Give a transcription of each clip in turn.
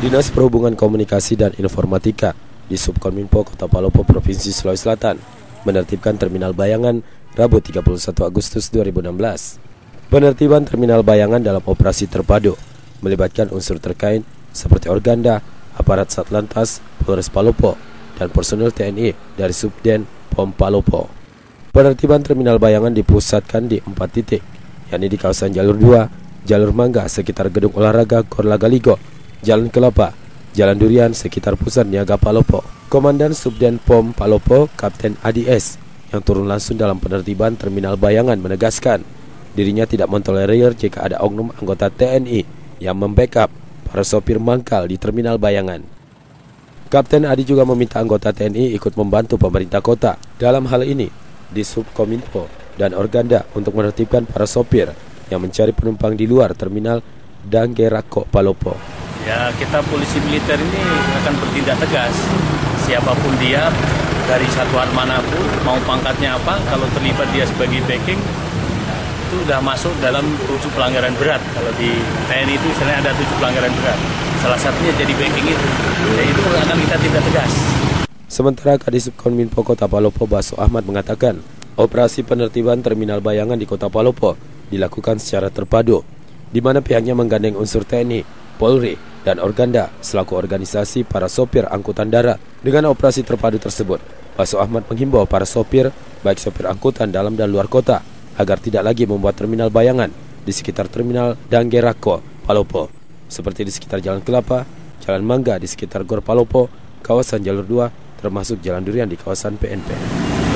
Dinas Perhubungan Komunikasi dan Informatika di Subkominfo Kota Palopo Provinsi Sulawesi Selatan menertibkan Terminal Bayangan Rabu 31 Agustus 2016. Penertiban Terminal Bayangan dalam operasi terpadu melibatkan unsur terkait seperti Organda, aparat Satlantas, Polres Palopo, dan personel TNI dari Subden POM Palopo. Penertiban Terminal Bayangan dipusatkan di empat titik, yakni di kawasan Jalur 2, Jalur Mangga sekitar Gedung Olahraga Korlaga Ligo, Jalan Kelapa, Jalan Durian sekitar pusat niaga Palopo. Komandan Subden POM Palopo, Kapten ADS, yang turun langsung dalam penertiban Terminal Bayangan menegaskan dirinya tidak mentolerir jika ada oknum anggota TNI yang membackup para sopir mangkal di Terminal Bayangan. Kapten Adi juga meminta anggota TNI ikut membantu pemerintah kota dalam hal ini di Subkominfo dan Organda untuk menertibkan para sopir yang mencari penumpang di luar terminal Danggerako Palopo. Ya kita polisi militer ini akan bertindak tegas. Siapa pun dia dari satuan mana pun mau pangkatnya apa kalau terlibat dia sebagai backing itu sudah masuk dalam tujuh pelanggaran berat. Kalau di TNI itu misalnya ada tujuh pelanggaran berat. Salah satunya jadi backing itu. Ya itu akan kita tindak tegas. Sementara Kadis Kominfo Kota Palopo Baso Ahmad mengatakan operasi penertiban terminal bayangan di Kota Palopo dilakukan secara terpadu di mana pihaknya menggandeng unsur TNI, Polri, dan Organda selaku organisasi para sopir angkutan darat. Dengan operasi terpadu tersebut, Baso Ahmad menghimbau para sopir, baik sopir angkutan dalam dan luar kota, agar tidak lagi membuat terminal bayangan di sekitar terminal Danggerako, Palopo, seperti di sekitar Jalan Kelapa, Jalan Mangga di sekitar Gor Palopo, kawasan Jalur 2, termasuk Jalan Durian di kawasan PNP.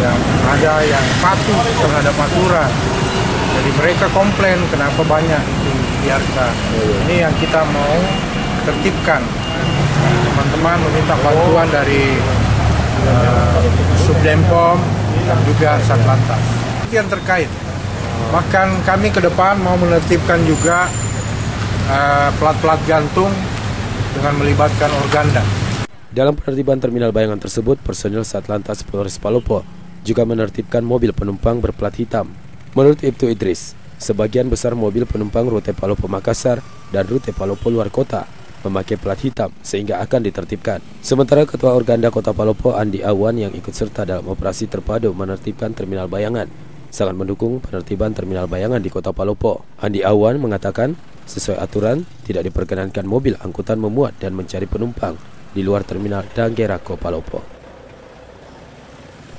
Yang ada yang patuh terhadap aturan. Jadi mereka komplain kenapa banyak itu biarkan. Ini yang kita mau tertibkan. Teman-teman meminta bantuan dari uh, Subdempom dan juga Satlantas. Yang terkait. Bahkan kami ke depan mau menertibkan juga uh, plat-plat gantung dengan melibatkan organda. Dalam penertiban terminal bayangan tersebut, personil Satlantas Polres Palopo juga menertibkan mobil penumpang berplat hitam. Menurut Ibtu Idris, sebagian besar mobil penumpang rute Palopo Makassar dan rute Palopo luar kota memakai plat hitam sehingga akan ditertibkan. Sementara Ketua Organda Kota Palopo Andi Awan yang ikut serta dalam operasi terpadu menertibkan terminal bayangan sangat mendukung penertiban terminal bayangan di Kota Palopo. Andi Awan mengatakan sesuai aturan tidak diperkenankan mobil angkutan memuat dan mencari penumpang di luar terminal Danggerako Palopo.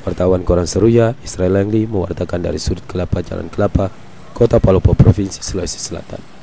Wartawan Koran Seruya, Israel Langli mewartakan dari sudut Kelapa Jalan Kelapa, Kota Palopo, Provinsi Sulawesi Selatan.